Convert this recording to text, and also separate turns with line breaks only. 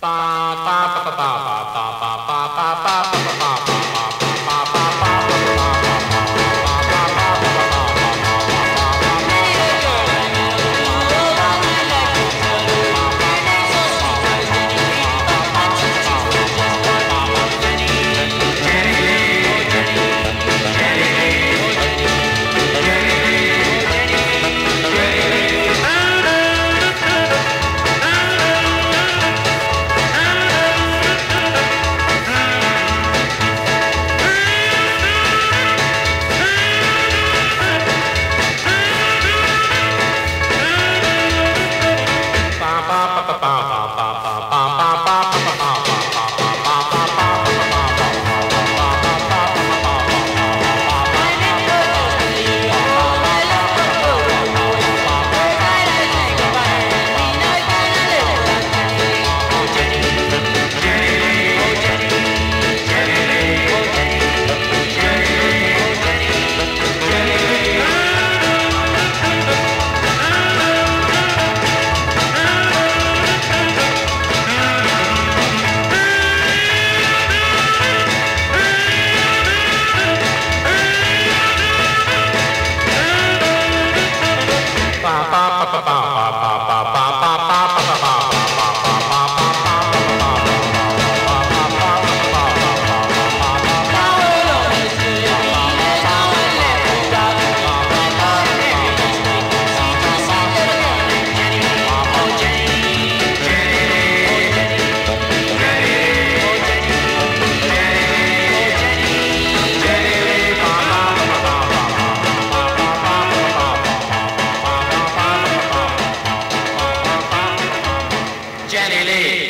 八八八八八パパパパ Jenny Lee.